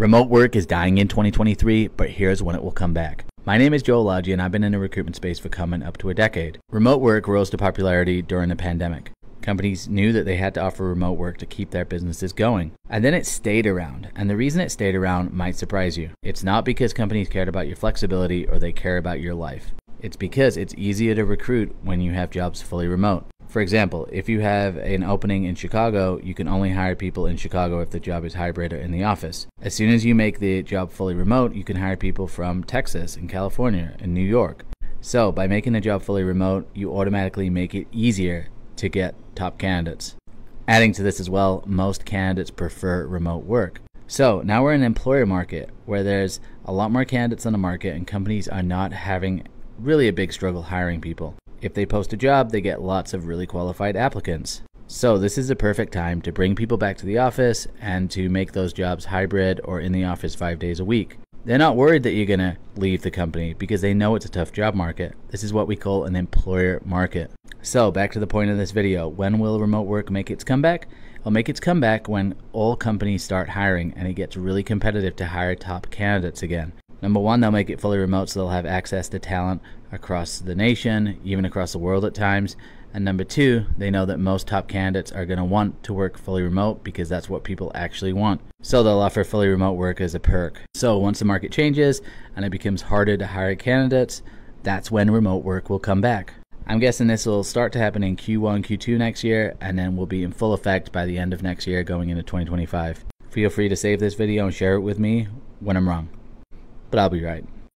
Remote work is dying in 2023, but here's when it will come back. My name is Joel Lalgee, and I've been in the recruitment space for coming up to a decade. Remote work rose to popularity during the pandemic. Companies knew that they had to offer remote work to keep their businesses going. And then it stayed around. And the reason it stayed around might surprise you. It's not because companies cared about your flexibility or they care about your life. It's because it's easier to recruit when you have jobs fully remote. For example, if you have an opening in Chicago, you can only hire people in Chicago if the job is hybrid or in the office. As soon as you make the job fully remote, you can hire people from Texas and California and New York. So, by making the job fully remote, you automatically make it easier to get top candidates. Adding to this as well, most candidates prefer remote work. So, now we're in an employer market where there's a lot more candidates on the market and companies are not having really a big struggle hiring people. If they post a job, they get lots of really qualified applicants. So, this is a perfect time to bring people back to the office and to make those jobs hybrid or in the office five days a week. They're not worried that you're going to leave the company because they know it's a tough job market. This is what we call an employer market. So, back to the point of this video when will remote work make its comeback? It'll make its comeback when all companies start hiring and it gets really competitive to hire top candidates again. Number one, they'll make it fully remote so they'll have access to talent across the nation, even across the world at times. And number two, they know that most top candidates are going to want to work fully remote because that's what people actually want. So they'll offer fully remote work as a perk. So once the market changes and it becomes harder to hire candidates, that's when remote work will come back. I'm guessing this will start to happen in Q1, Q2 next year, and then will be in full effect by the end of next year going into 2025. Feel free to save this video and share it with me when I'm wrong but I'll be right.